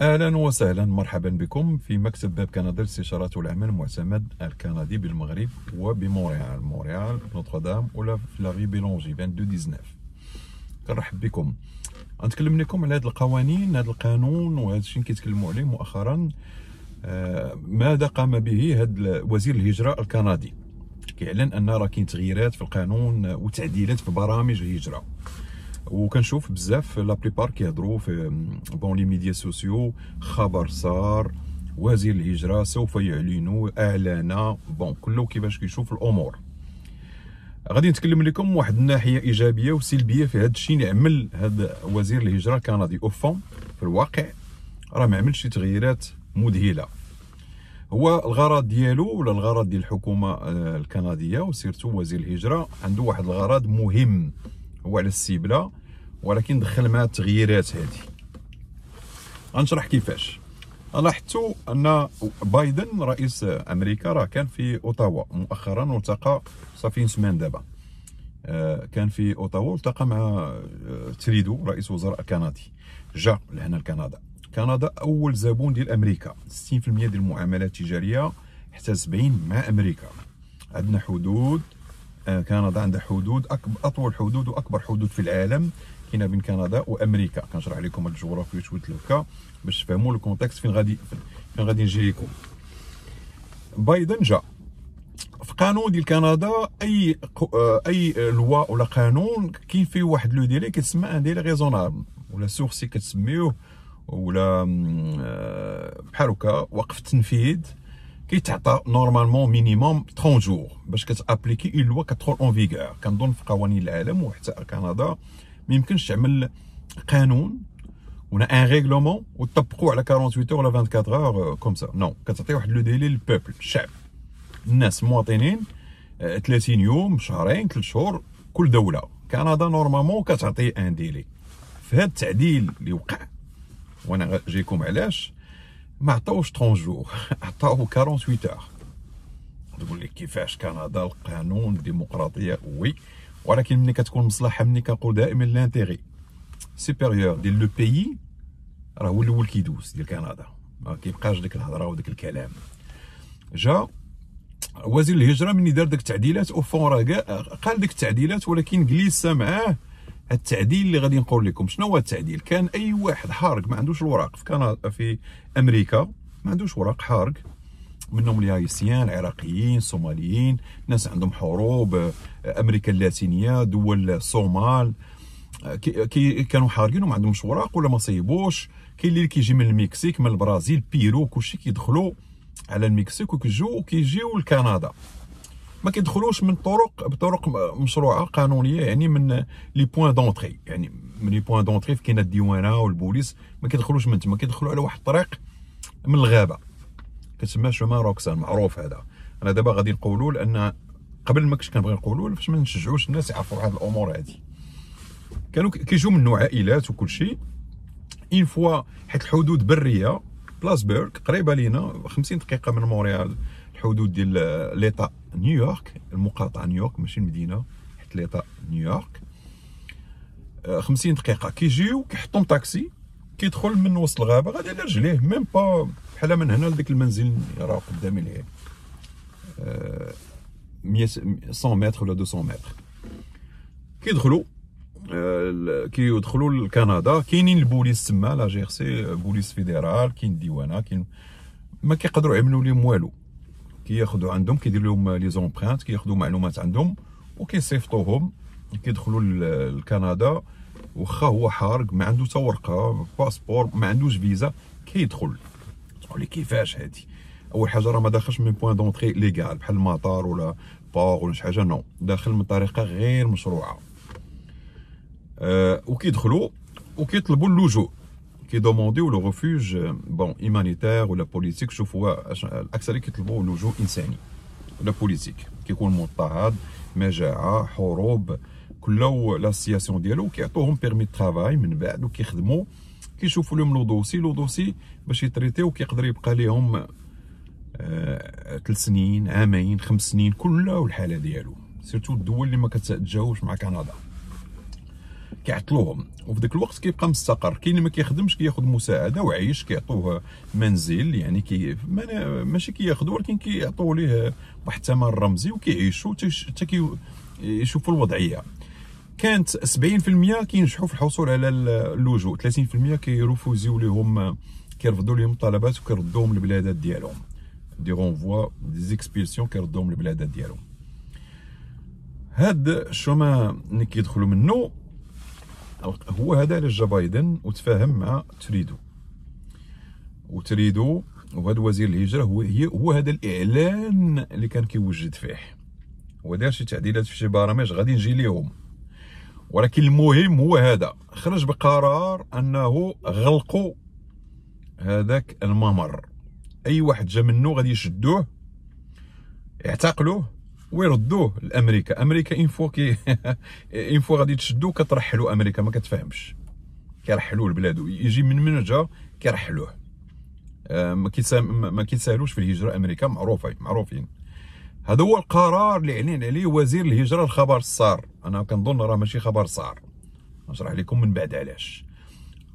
أهلا وسهلا. مرحبا بكم في مكتب باب كندا للاستشارات والعمل المعتمد الكندي بالمغرب وبمونريال. مونريال نوتردام ولا في لافي بيلونجي 22 كنرحب بكم. غنتكلم لكم على هذه القوانين هذا القانون وهذا الشيء كيتكلموا عليه مؤخرا. آه، ماذا قام به هذا وزير الهجرة الكندي؟ كيعلن أن راه كاين تغييرات في القانون وتعديلات في برامج الهجرة. وكنشوف بزاف la plupart كيهضروا في bon les médias sociaux خبر سار وزير الهجرة سوف يعلن إعلان bon كله كيفاش كيشوف الأمور. غادي نتكلم لكم واحد الناحية إيجابية وسلبية في هذا الشيء اللي عمل هذا وزير الهجرة الكندي au fond في الواقع. راه ما عملش شي تغييرات مذهلة. هو الغرض ديالو ولا الغرض ديال الحكومة آه، الكندية و surtout وزير الهجرة عنده واحد الغرض مهم. هو على السيبلة ولكن دخل معاه التغييرات هذه غنشرح كيفاش. لاحظتوا أن بايدن رئيس أمريكا راه كان في أوتاوا. مؤخرا والتقى صافي سمان دابا. آه، كان في أوتاوا والتقى مع آه، تريدو رئيس وزراء كندي. جا لهنا لكندا. كندا أول زبون ديال أمريكا. 60% ديال المعاملات التجارية حتى 70 مع أمريكا. عندنا حدود كندا عندها حدود أطول حدود وأكبر حدود في العالم كاينة بين كندا وأمريكا. كنشرح لكم هاد الجغرافيا شوية هكا باش تفهموا ال contexte فين غادي فين غادي نجي لكم بايدن جا. في قانون ديال كندا أي آه، أي loi ولا قانون كاين فيه واحد le délai كتسمى un délai raisonnable ولا sursis كتسميوه ولا آه، بحال هكا وقف التنفيذ. كيتعطى normalement minimum 30 jours باش كت appliquer une loi كتدخل en vigueur كنظن في قوانين العالم وحتى كندا ما يمكنش تعمل قانون ولا un règlement وتطبقوا على 48 heures ولا 24 heures comme ça non كتعطي واحد le délai لل peuple الشعب الناس مواطنين 30 يوم شهرين ثلاث شهور كل دوله كندا normalement كتعطي un délai في هذا التعديل اللي وقع وأنا جايكم علاش ما عطاوش 30 jours؟ عطاو 48 heures تقول لي كيفاش كندا القانون الديمقراطية؟ oui ولكن ملي كتكون مصلحة ملي كنقول دائما l'intérêt supérieur ديال le pays راه هو الأول كيدوز ديال كندا. ما كيبقاش ديك الهضرة وديك الكلام. جا وزير الهجرة مني دار ديك التعديلات au fond راه قال ديك التعديلات ولكن جلس معاه التعديل اللي غادي نقول لكم. شنو هو التعديل؟ كان أي واحد حارق ما عندوش الوراق. في كندا في أمريكا ما عندوش وراق حارق. منهم الهايسيان العراقيين الصوماليين. ناس عندهم حروب أمريكا اللاتينية دول الصومال. كي كانوا حارقين وما عندهمش وراق ولا ما صيبوش. كاين اللي كيجي من المكسيك من البرازيل بيرو كلشي كيدخلوا على المكسيك وكيجيو وكيجيو لكندا. ما كيدخلوش من طرق بطرق مشروعة قانونية يعني من les points d'entrée. يعني من les points d'entrée في كاينة الديوانه والبوليس ما كيدخلوش من تما كيدخلوا على واحد الطريق من الغابة. كتسمى chemin Roxham معروف هذا. أنا دابا غادي نقولوا لأن قبل ما كنت كنبغي نقولوا باش ما نشجعوش الناس يعرفوا هذه الأمور هذه كانوا كيجيو منه عائلات وكل شيء. une fois حيت الحدود برية Plattsburgh قريبة لينا 50 دقيقة من مونريال الحدود ديال l'État New York المقاطعه نيويورك ماشي المدينة حيت l'État New York 50 دقيقة. كيجيو كيحطهم طاكسي كيدخل من وسط الغابة غادي على رجليه même pas بحال من هنا لديك المنزل راه قدامي ليه 100 متر ولا 200 متر. كيدخلوا آه، كيدخلوا لكندا. كاينين البوليس تما la GRC police fédérale كاين الديوانة كاين ما كيقدروا يعملوا لهم والو. كياخذوا عندهم كيديروا لهم les empreintes كياخذوا معلومات عندهم وكيصيفطوهم. كيدخلوا لكندا واخا هو حارق ما عنده حتى ورقة passeport ما عندوش فيزا كيدخل. تقول لي كيفاش هادي. أول حاجة راه ما داخلش من point d'entrée légal بحال المطار ولا port ولا شي حاجة non داخل من طريقة غير مشروعة. أه وكيدخلوا وكيطلبوا اللجوء. كيدومونديو le refuge bon humanitaire ولا politique شوفوا الاكثر كيطلبوا لجوء انساني ولا politique كيكون مضطهد مجاعه حروب كله لا سياسيون ديالو كيعطوهم permis travail من بعد وكيخدموا كيشوفوا لهم le dossier le dossier باش يتريتيو كيقدر يبقى ليهم ثلاث سنين عامين خمس سنين كله والحاله ديالو surtout الدول اللي ما كتتجاوبش مع كندا كيعطلوهم. وفي ذاك الوقت كيبقى مستقر. كاين اللي ما كيخدمش كياخذ مساعدة وعايش كيعطوه منزل يعني كي ماشي كياخذوا ولكن كيعطوا ليه واحد الثمن رمزي وكيعيشوا حتى كيشوفوا الوضعية. كانت 70% كينجحوا في الحصول على اللجوء. 30% كيرفوزيو لهم كيرفضوا لهم الطلبات وكيردوهم للبلادات ديالهم. des renvois des expulsions كيردوهم للبلادات ديالهم. هاد الشومان اللي كيدخلوا منه هو هذا اللي جا بايدن وتفاهم مع تريدو. وتريدو وهذا وزير الهجرة هو هو هذا الإعلان اللي كان كيوجد فيه. هو دار شي تعديلات في شي برامج غادي نجي ليهم. ولكن المهم هو هذا. خرج بقرار أنه غلقوا هذاك الممر. أي واحد جا منه غادي يشدوه يعتقلوه ويردوه لأمريكا. أمريكا إن فوا كي إن فوا غادي تشدو كترحلوا أمريكا ما كتفهمش. كيرحلوه لبلاد يجي من من جا كيرحلوه. آه، ما ما كيتساهلوش في الهجرة. أمريكا معروفه معروفين. هذا هو القرار اللي اعلن عليه وزير الهجرة الخبر الصار أنا كنظن راه ماشي خبر صار نشرح لكم من بعد علاش.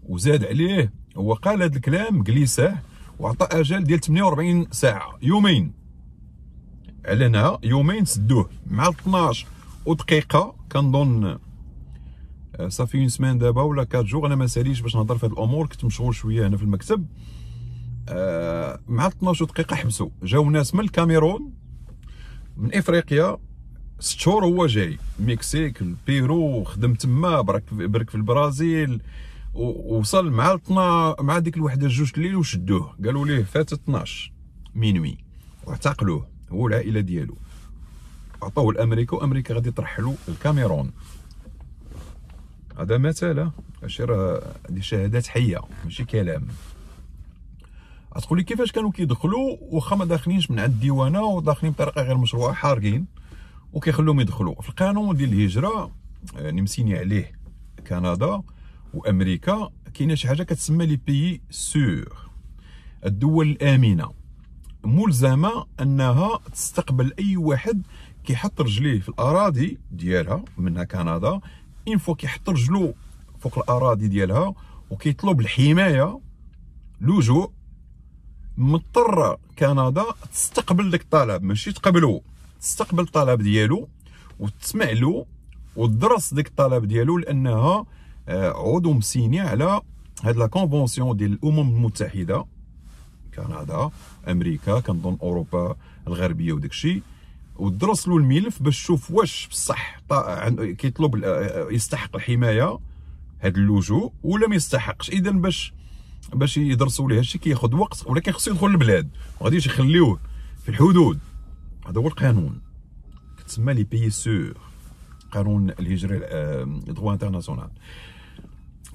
وزاد عليه هو قال هذا الكلام جليسه وعطى أجل ديال 48 ساعة. يومين. اعلنها يومين سدوه مع 12 ودقيقه كنظن صافي une semaine دابا ولا 4 جوغ أنا ما ساليش باش نهضر في هاد الأمور كنت مشغول شوية هنا في المكتب. آه، مع 12 دقيقة حبسوا. جاو ناس من الكاميرون من إفريقيا ست شهور هو جاي. مكسيك البيرو خدم تما برك برك في البرازيل. ووصل مع 12 مع ديك الوحدة جوج الليل وشدوه. قالوا ليه فات 12 مينوي. واعتقلوه. هو والعائلة ديالو. عطوه لامريكا وأمريكا غادي ترحلو الكاميرون. هذا مثال ماشي راه هذه شهادات حيه ماشي كلام. غتقول لي كيفاش كانوا كيدخلوا واخا ما داخلينش من عند الديوانة وداخلين بطريقة غير مشروعة حارقين. وكيخلوهم يدخلوا في القانون ديال الهجرة يعني مسيني عليه كندا وأمريكا كاينة شي حاجة كتسمى لي بيي سور الدول الآمنة. ملزمة أنها تستقبل أي واحد كيحط رجليه في الأراضي ديالها منها كندا. إن فوا كيحط رجلو فوق الأراضي ديالها وكيطلب الحماية لجوء مضطره كندا تستقبل داك الطلب. ماشي تقبلو تستقبل الطلب ديالو وتسمع له وتدرس ديك الطلب ديالو لأنها آه، عضو مسيني على هاد لا كونفونسيون ديال الأمم المتحدة. كندا أمريكا كنظن أوروبا الغربية وداك الشيء. ودرس له الملف باش تشوف واش بصح كيطلب يستحق الحماية هذا اللجوء ولا ما يستحقش. إذا باش باش يدرسوا ليه هادشي كياخذ وقت ولكن خصو يدخل للبلاد ما غاديش يخليوه في الحدود. هذا هو القانون. كتسمى les pays sûrs قانون الهجرة droit international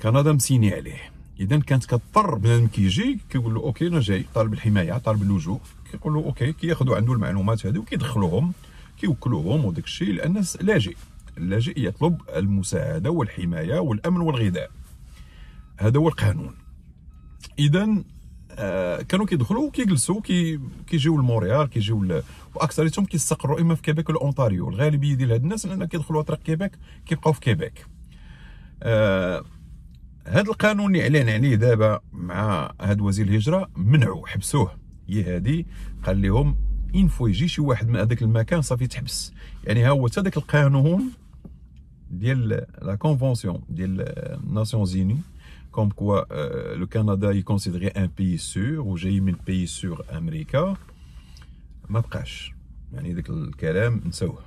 كندا مسيني عليه. إذا كانت كضطر بنادم كيجي كيقول له OK أنا جاي. طالب الحماية طالب اللجوء. كيقول له OK كياخذوا عنده المعلومات هذه وكيدخلوهم كيوكلوهم وداك الشيء لأن لاجئ اللاجئ يطلب المساعدة والحماية والأمن والغذاء. هذا هو القانون. إذا آه كانوا كيدخلوا وكيجلسوا كي كيجيو لمونريال كيجيو وأكثريتهم كيستقروا إما في كيبيك ولا أونتاريو. الغالبيه ديال هاد الناس لأن كيدخلوا طريق كيبيك كيبقاو في كيبيك آه هذا القانون اللي اعلن عليه دابا مع هذا وزير الهجرة منعوا حبسوه. هي هذه قال لهم une fois يجي شي واحد من هذاك المكان صافي تحبس. يعني ها هو حتى ذاك القانون ديال la convention ديال Nations Unies comme quoi le Canada يكونسيدري un pays sûr وجاي من pays sûr أمريكا ما بقاش. يعني ذاك الكلام نسوه.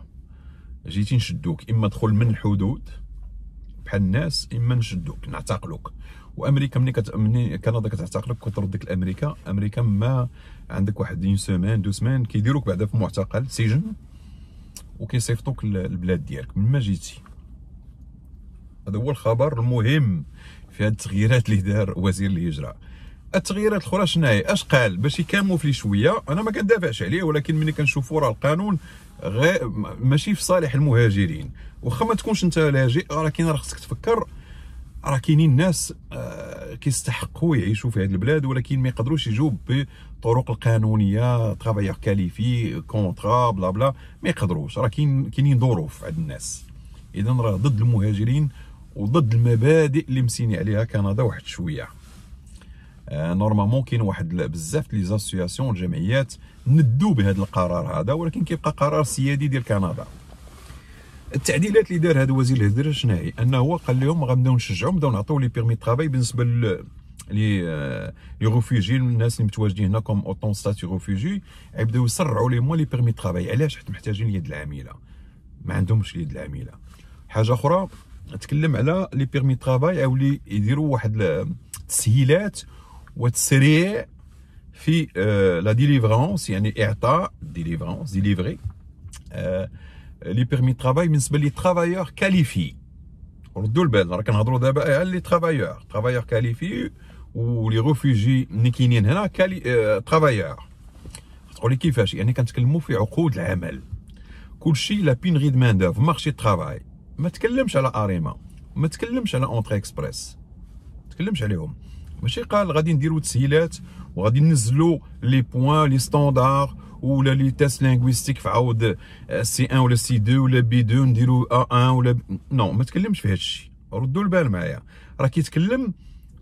جيتي نشدوك. إما تدخل من الحدود بحال الناس إما نشدوك نعتقلوك. وأمريكا ملي كت... ملي كندا كتعتقلك كتردك لأمريكا أمريكا ما عندك واحد une semaine deux semaines كيديروك بعدا في معتقل سجن وكيصيفطوك للبلاد ديالك. من ما جيتي؟ هذا هو الخبر المهم في هذه التغييرات اللي دار وزير الهجرة. التغييرات الأخرى شنو هي؟ أش قال؟ باش يكاموفلي شوية. أنا ما كندافعش عليه ولكن ملي كنشوفوا راه القانون غير ماشي في صالح المهاجرين. واخا ما تكونش أنت لاجئ كاين راه خصك تفكر. راه كاينين ناس آه كيستحقوا يعيشوا في هذه البلاد ولكن ما يقدروش يجوا بالطرق القانونية travailleur qualifié contrat بلا بلا ما يقدروش. راه كاين كاينين ظروف عند الناس. اذا راه ضد المهاجرين وضد المبادئ اللي مسيني عليها كندا واحد شوية. normalement كاين واحد بزاف les associations الجمعيات نددوا بهذا القرار هذا ولكن كيبقى قرار سيادي ديال كندا. التعديلات اللي دار هذا وزير الهجره شنو هي أنه هو قال لهم غنبداو نشجعوا نبداو نعطيو les permis travail بالنسبة لي les réfugiés الناس اللي متواجدين هنا comme ayant statut réfugié يبداو يسرعوا لهم les permis travail علاش؟ حيت محتاجين اليد العاملة. ما عندهمش اليد العاملة. حاجة أخرى تكلم على les permis travail أو لي يديروا واحد التسهيلات وتسريع في la délivrance يعني اعطاء délivrance délivrer les permis travail بالنسبة les travailleurs qualifiés ردوا البال راه كنهضروا دابا على les travailleurs travailleurs qualifiés ولي ريفوجي اللي كاينين هنا كالي آه ترافايور تقول لي كيفاش يعني كنتكلموا في عقود العمل كلشي لا بينغي دو مان دوف مارشي ترافاي ما تكلمش على اريما ما تكلمش على اونتري اكسبريس ما تكلمش عليهم ماشي قال غادي نديروا تسهيلات وغادي ننزلوا لي بوين لي ستاندار ولا لي تيست لينغويستيك في عاود سي 1 ولا سي 2 ولا بي 2 نديروا أ 1 ولا non ما تكلمش في هذا الشيء ردوا البال معايا. راه كيتكلم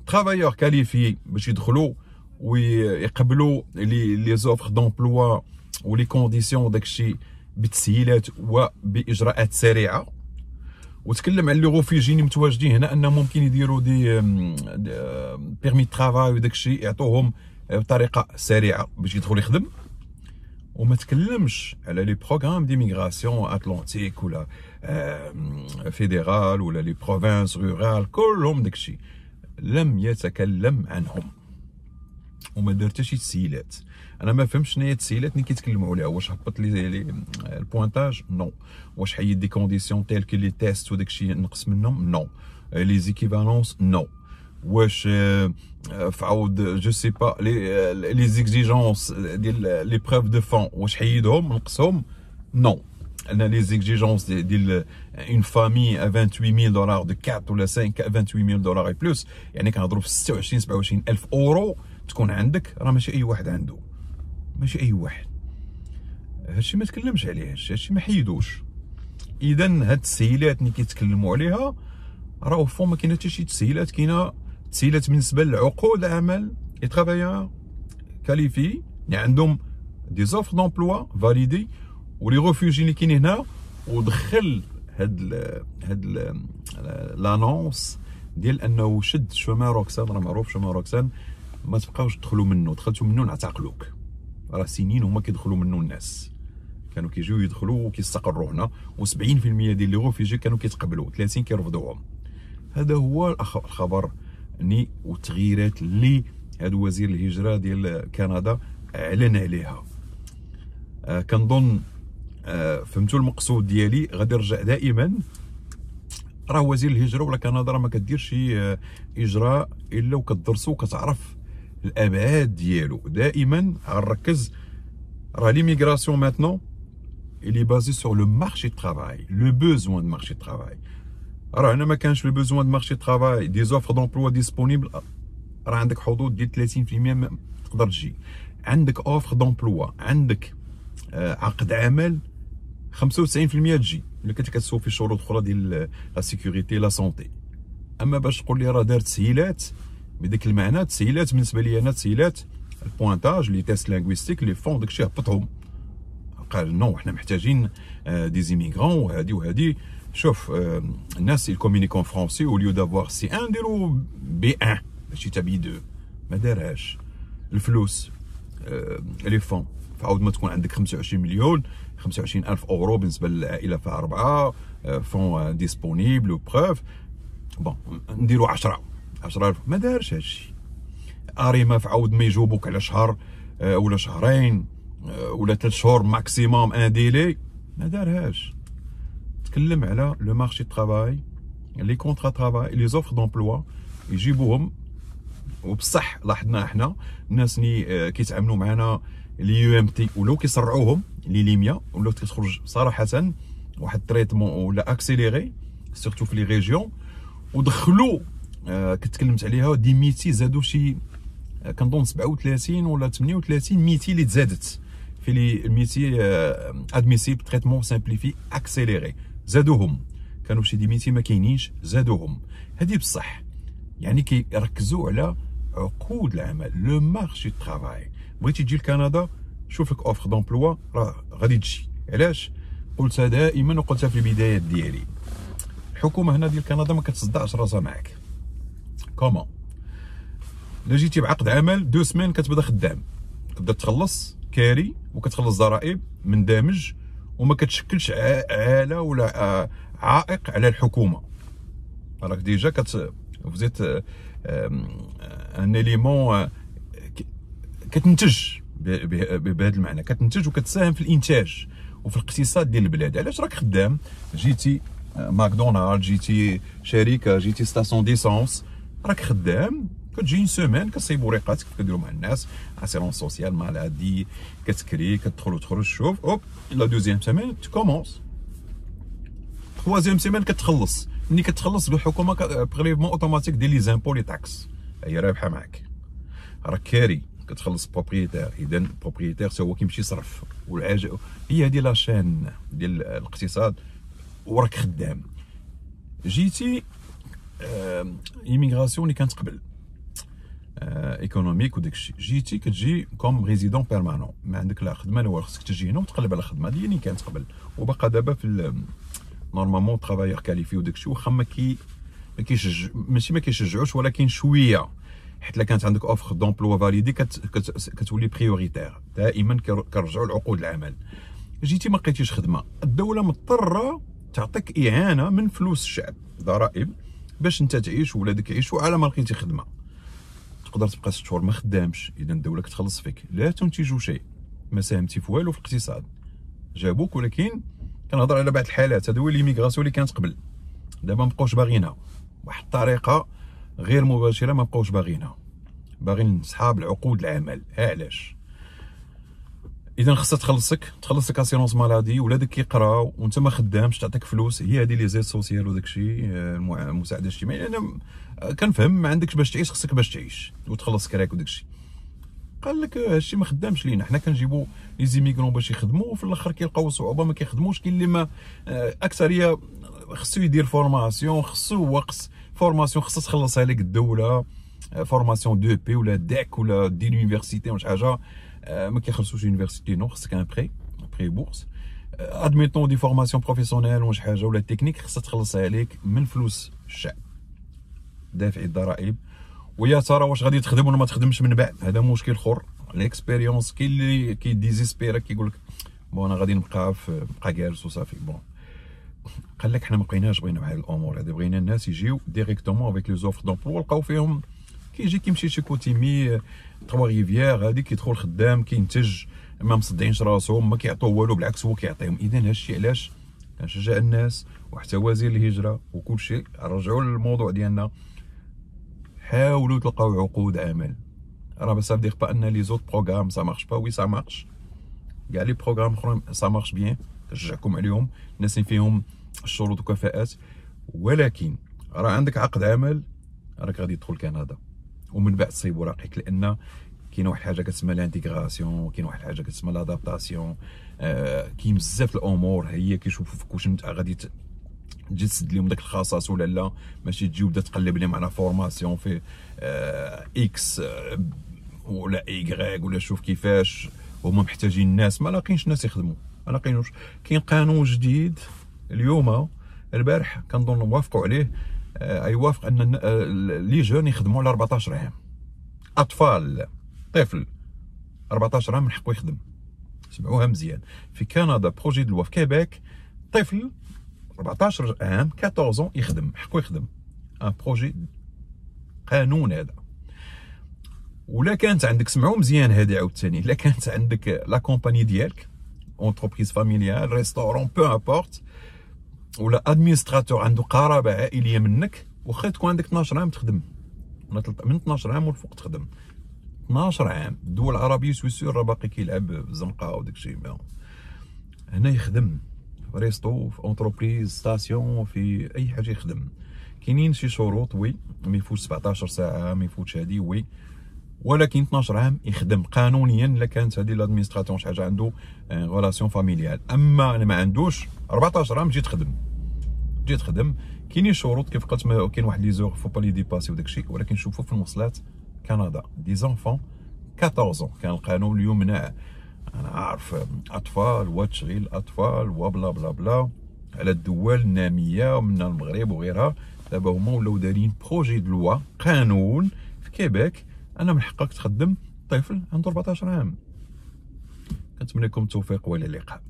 travailleurs qualifiés باش يدخلوا ويقبلوا لي les offres d'emploi و les conditions داكشي بتسهيلات وباجراءات سريعة. وتكلم على لي غوفيجين متواجدين هنا ان ممكن يديروا des permis travail وداك الشيء يعطوهم بطريقة سريعة باش يدخل يخدم. وما تكلمش على les programmes d'immigration Atlantique ولا فيدرال ولا لي بروفانس رورال كلهم داكشي لم يتكلم عنهم. وما دار حتى شي تسهيلات أنا ما فهمتش شنو هي التسهيلات اللي كيتكلموا عليها واش هبط لي البوانتاج نو واش حيد دي كونديسيون تيل كي لي تيست وداك الشيء نقص منهم نو لي زيكيفالونس نو واش فعاود جو سي با لي لي زيكزيجونس ديال لي بروف دو فون واش حيدهم نقصهم non ان les exigences ديال une famille 28000 دولار de 4 ولا 5 28000 دولار et plus يعني كنهضروا في 26 27 الف اورو تكون عندك راه ماشي أي واحد عنده. ماشي أي واحد. هادشي ما تكلمش عليه هادشي ما حيدوش. اذا هاد التسهيلات اللي كيتكلموا عليها راه fonds ما كاينة حتى شي تسهيلات كاينة تسهيلات بالنسبة لعقود العمل. les travailleurs qualifiés اللي عندهم des offres d'emploi validées و les réfugiés اللي كاينين هنا ودخل هاد هاد l'annonce ديال أنه شد chemin Roxham راه معروف chemin Roxham. ما تبقاوش تدخلوا منه دخلتوا منه نعتقلوك. راه سنين هما كيدخلوا منه الناس. كانوا كيجيو يدخلوا وكيستقروا هنا و70% ديال les réfugiés كانوا كيتقبلوا 30 كيرفضوهم. هذا هو الخبر ni والتغييرات اللي هذا وزير الهجرة ديال كندا أعلن عليها. آه كنظن آه فهمتوا المقصود ديالي؟ غادي نرجع دائما. راه وزير الهجرة ولا كندا راه ما كديرش آه إجراء إلا وكتدرسو وكتعرف. الابعاد ديالو. دائما غنركز راه l'immigration maintenant اللي basée sur le marché travail le besoin de marché travail راه هنا ما كانش le besoin de marché travail des offres d'emploi disponibles راه عندك حدود ديال 30% ما تقدر تجي. عندك offre d'emploi عندك آه عقد عمل 95% تجي. إلا كنت كتسوق في شروط أخرى ديال la sécurité la santé أما باش تقول لي راه دار تسهيلات بداك المعنى تسهيلات بالنسبة لي أنا تسهيلات ال pointage les tests linguistiques les fonds داكشي هبطهم قال non حنا محتاجين دي زيميغرون وهادي وهادي شوف الناس يكومونيكون فرونسي أو ليو دافوار سي ان نديرو بي ان ماشي تا بي دو ما دارهاش الفلوس لي فون فعاود ما تكون عندك 25 مليون 25 الف اورو بالنسبة للعائله فيها اربعه فون ديسپونيبل بروف بون نديرو 10 10000 ما دارش هادشي اريما في عاود ما يجاوبوك على شهر ولا شهرين ولا ثلاث شهور ماكسيموم ان ديلي ما دارهاش. تكلم على لو مارشي ترافاي لي كونترا ترافاي لي زوفر دومبلوا يجيبوهم. وبصح لاحظنا إحنا الناس اللي كيتعاملوا معنا لي يو ام تي ولاو كيسرعوهم لي ليميا ولاو كتخرج صراحة واحد تريتمون ولا اكسيليري سورتو في لي ريجيون ودخلوا آه كتكلمت عليها des métiers زادوا شي كنظن 37 ولا 38 métiers اللي تزادت في les métiers admissibles traitement simplifié accéléré زادوهم. كانوا شي des métiers ما كاينينش زادوهم. هذه بصح. يعني كيركزوا على عقود العمل le marché travail بغيتي تجي لكندا شوف لك offre d'emploi راه غادي تجي. علاش؟ قلتها دائما وقلتها في البدايات ديالي. الحكومة هنا ديال كندا ما كتصدعش راسها معاك. كومون. إلا جيتي بعقد عمل دو سمين كتبدا خدام. كتبدا تخلص كاري وكتخلص ضرائب مندمج وما كتشكلش عالة ولا عائق على الحكومة. راك ديجا كت فزيت ان اليمون كتنتج بهذا المعنى. كتنتج وكتساهم في الإنتاج وفي الاقتصاد ديال البلاد. علاش راك خدام؟ جيتي ماكدونالد جيتي شركة جيتي station d'essence راك خدام. كتجي une semaine كتصيب وريقاتك كيف كديروا مع الناس assurance sociale maladie كتكري كتدخل وتخرج شوف اوب لا دوزيام سيمين تكومونس تخوازيام سيمين كتخلص. ملي كتخلص بالحكومة prélèvement automatique دير les impôts les taxes هي رابحة معاك. راك كاري. كتخلص propriétaire إذا propriétaire هو كيمشي يصرف. والعاج هي هذه la chaîne ديال الاقتصاد. وراك خدام. جيتي immigration اللي كانت قبل économique وداك الشيء جيتي كتجي comme résident permanent ما عندك لا خدمه لا والو خصك تجي هنا وتقلب على الخدمه هذه اللي كانت قبل وبقى دابا في normalement travailleur qualifié وداك الشيء واخا ما كي ما كيشجع ماشي ما كيشجعوش ولكن شوية حيت الا كانت عندك offre d'emploi validée كت كت كتولي prioritaire دائما كنرجعوا لعقود العمل جيتي ما لقيتيش خدمه الدولة مضطره تعطيك اعانه من فلوس الشعب ضرائب باش انت تعيش وولادك يعيشوا على ما لقيتي خدمة. تقدر تبقى ست شهور ما خدامش إذا الدولة كتخلص فيك. لا تنتج شيء. ما ساهمتي في والو في الاقتصاد. جابوك ولكن كنهضر على بعض الحالات. هذو l'immigration اللي كانت قبل. دابا مابقاوش باغينها واحد الطريقة غير مباشرة ما بقاوش باغينها باغيين صحاب العقود العمل. علاش؟ اذا خصها تخلصك تخلصك assurance maladie ولادك كيقراو وأنت ما خدامش تعطيك فلوس هي هذه les aides sociales وداك الشيء المساعدة الاجتماعية أنا كنفهم ما عندكش باش تعيش خصك باش تعيش وتخلص كراك وداك الشيء. قال لك هادشي ما خدامش لينا حنا كنجيبو les immigrants باش يخدموا وفي الأخر كيلقاو صعوبة ما كيخدموش كاين اللي ما آه، اكثريه خصو يدير formation خصو وقت formation خصها تخلصها لك الدولة formation DEP ولا DEC ولا دير université ولا شي حاجة. آه، ما كيخلصوش université non خصك un prêt prêt bourse admettons des formations professionnelles ولا حاجة ولا تكنيك خصها تخلصها عليك من فلوس الشعب دافعي الضرائب ويا ترى واش غادي تخدم ولا ما تخدمش من بعد هذا مشكل اخر ال expérience كاين اللي كي désespère كيقول لك bon أنا غادي نبقى في نبقى جالس وصافي bon قال لك حنا ما بقيناش بغينا بحال الأمور هذه بغينا الناس يجيو directement avec les offres d'emploi لقاو فيهم كيجي كيمشي Chicoutimi Trois-Rivières هذيك كيدخل خدام كينتج ما مصدعينش راسهم ما كيعطوه والو بالعكس هو كيعطيهم. اذا هادشي علاش؟ كنشجع الناس وحتى وزير الهجرة وكل شيء رجعوا للموضوع ديالنا. حاولوا تلقاو عقود عمل. راه ça veut dire pas أن les autres programmes ça marche pas oui ça marche كاع les programmes أخرين ça marche bien كنشجعكم عليهم الناس اللي فيهم الشروط وكفاءات ولكن راه عندك عقد عمل راك غادي تدخل كندا. ومن بعد تصيب وراقك لأن كاينة واحد الحاجة كتسمى l'intégration كاين واحد الحاجة كتسمى l'adaptation آه كاين بزاف الأمور هي كيشوفوا فيك واش انت غادي تجي تسد لهم داك الخصاص ولا لا. ماشي تجي وبدا تقلب لهم على formation في آه X آه ولا ايكغيك ولا شوف كيفاش. هما محتاجين الناس ما لاقينش الناس يخدموا. ما لاقينوش كاين قانون جديد اليوم البارح كنظن وافقوا عليه. آه، يوافق أن آه، les jeunes يخدموا على 14 عام أطفال طفل 14 عام من حقه يخدم. سمعوها مزيان. في كندا projet de في كيبيك طفل 14 عام 14 يخدم حقه يخدم. un projet قانون هذا. ولا كانت عندك سمعوا مزيان هذه عاوتاني الا كانت عندك la compagnie ديالك entreprise familiale restaurant peu importe ولا administrateur عنده قرابة عائلية منك واخا تكون عندك 12 عام تخدم. من 12 عام والفوق تخدم. 12 عام الدول العربيه c'est sûr راه باقي كيلعب بالزنقه وداك الشيء هنا يخدم. في resto في entreprise station في أي حاجة يخدم. كاينين شي شروط oui. ما يفوتش 17 ساعة ما يفوتش هادي oui. ولكن 12 عام يخدم قانونيا الا كانت هذه l'administration شي حاجة عنده relation familiale أما أنا ما عندوش 14 عام تجي تخدم تجي تخدم كاينين شروط كيف قلت كاين واحد les heures faut pas les dépasser وداك الشيء ولكن شوفوا في المواصلات كندا des enfants 14 كان القانون يمنع أنا عارف أطفال وتشغيل الاطفال وبلا بلا بلا على الدول النامية ومن المغرب وغيرها. دابا هما ولاو دايرين projet de loi قانون في كيبيك أنا من حقك تخدم طفل عنده 14 عام. كنتمنى لكم التوفيق وإلى اللقاء.